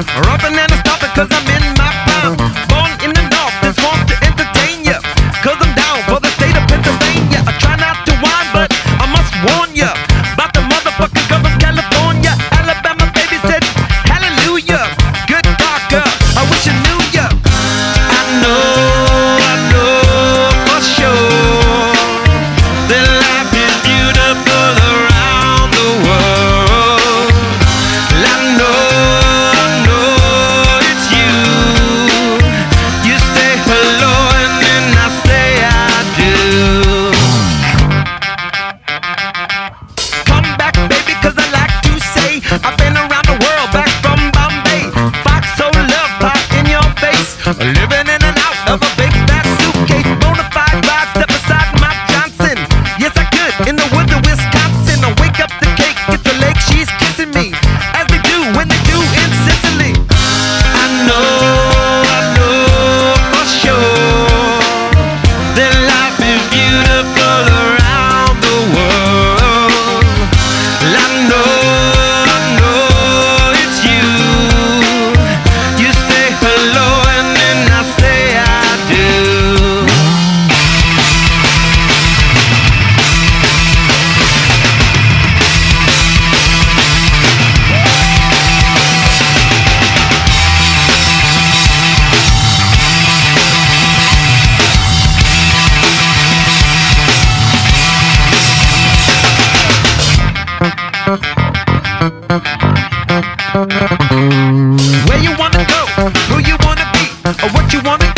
Rubbing and I stop it cause I'm when they do incessantly. I know, I know for sure that life is beautiful. Where you wanna go, who you wanna be, or what you wanna